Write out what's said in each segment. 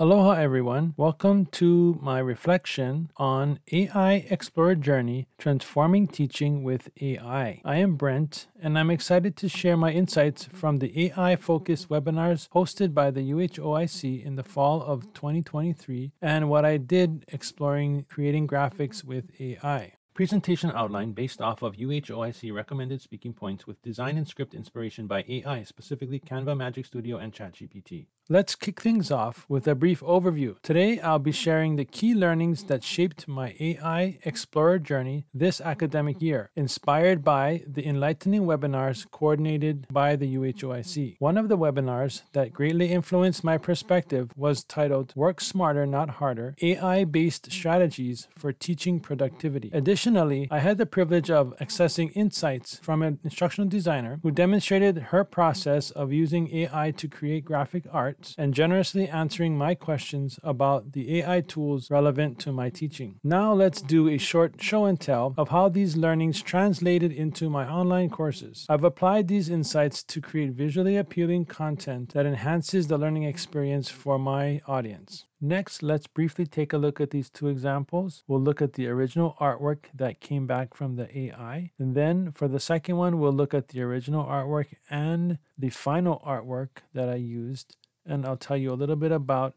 Aloha, everyone. Welcome to my reflection on AI Explorer Journey Transforming Teaching with AI. I am Brent, and I'm excited to share my insights from the AI focused webinars hosted by the UHOIC in the fall of 2023 and what I did exploring creating graphics with AI. Presentation outline based off of UHOIC recommended speaking points with design and script inspiration by AI, specifically Canva, Magic Studio, and ChatGPT. Let's kick things off with a brief overview. Today, I'll be sharing the key learnings that shaped my AI Explorer journey this academic year, inspired by the enlightening webinars coordinated by the UHOIC. One of the webinars that greatly influenced my perspective was titled Work Smarter, Not Harder AI Based Strategies for Teaching Productivity. Additionally, I had the privilege of accessing insights from an instructional designer who demonstrated her process of using AI to create graphic art and generously answering my questions about the AI tools relevant to my teaching. Now let's do a short show and tell of how these learnings translated into my online courses. I've applied these insights to create visually appealing content that enhances the learning experience for my audience. Next, let's briefly take a look at these two examples. We'll look at the original artwork that came back from the AI. And then for the second one, we'll look at the original artwork and the final artwork that I used and I'll tell you a little bit about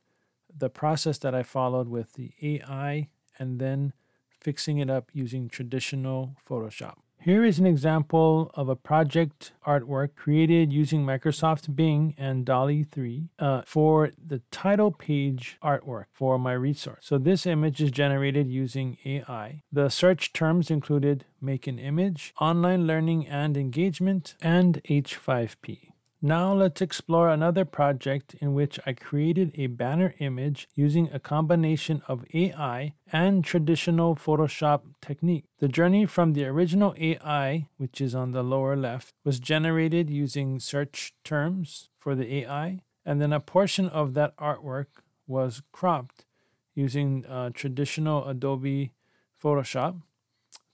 the process that I followed with the AI and then fixing it up using traditional Photoshop. Here is an example of a project artwork created using Microsoft Bing and DALL-E 3 uh, for the title page artwork for my resource. So this image is generated using AI. The search terms included make an image, online learning and engagement, and H5P. Now let's explore another project in which I created a banner image using a combination of AI and traditional Photoshop technique. The journey from the original AI, which is on the lower left, was generated using search terms for the AI, and then a portion of that artwork was cropped using uh, traditional Adobe Photoshop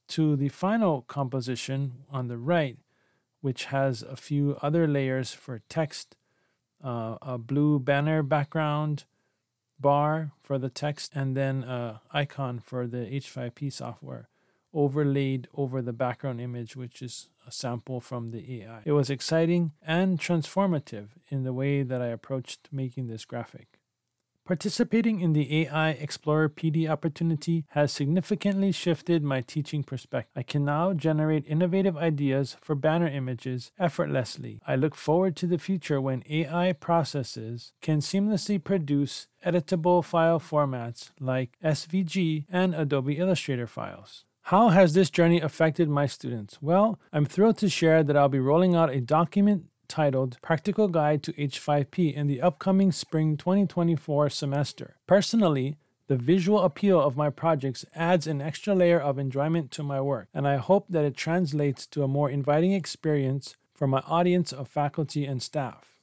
to the final composition on the right which has a few other layers for text, uh, a blue banner background bar for the text, and then an icon for the H5P software overlaid over the background image, which is a sample from the AI. It was exciting and transformative in the way that I approached making this graphic. Participating in the AI Explorer PD opportunity has significantly shifted my teaching perspective. I can now generate innovative ideas for banner images effortlessly. I look forward to the future when AI processes can seamlessly produce editable file formats like SVG and Adobe Illustrator files. How has this journey affected my students? Well, I'm thrilled to share that I'll be rolling out a document titled Practical Guide to H5P in the upcoming spring 2024 semester. Personally, the visual appeal of my projects adds an extra layer of enjoyment to my work, and I hope that it translates to a more inviting experience for my audience of faculty and staff.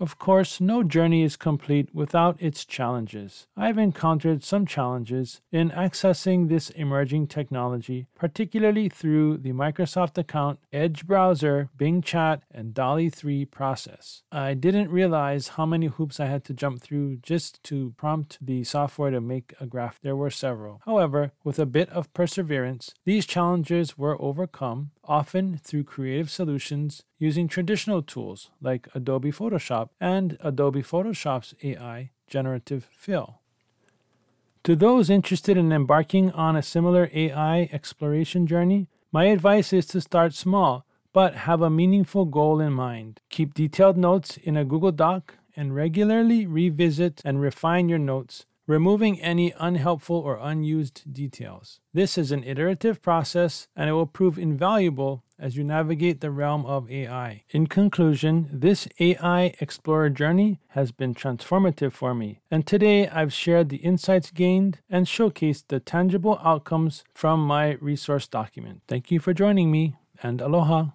Of course, no journey is complete without its challenges. I've encountered some challenges in accessing this emerging technology, particularly through the Microsoft account, Edge browser, Bing Chat, and DALL-E 3 process. I didn't realize how many hoops I had to jump through just to prompt the software to make a graph. There were several. However, with a bit of perseverance, these challenges were overcome, often through creative solutions using traditional tools like Adobe Photoshop and Adobe Photoshop's AI Generative Fill. To those interested in embarking on a similar AI exploration journey, my advice is to start small, but have a meaningful goal in mind. Keep detailed notes in a Google Doc and regularly revisit and refine your notes removing any unhelpful or unused details. This is an iterative process and it will prove invaluable as you navigate the realm of AI. In conclusion, this AI Explorer journey has been transformative for me, and today I've shared the insights gained and showcased the tangible outcomes from my resource document. Thank you for joining me, and aloha.